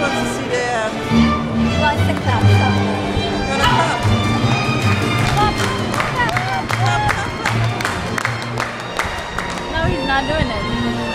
wants to see the... Um... No, he's not doing it.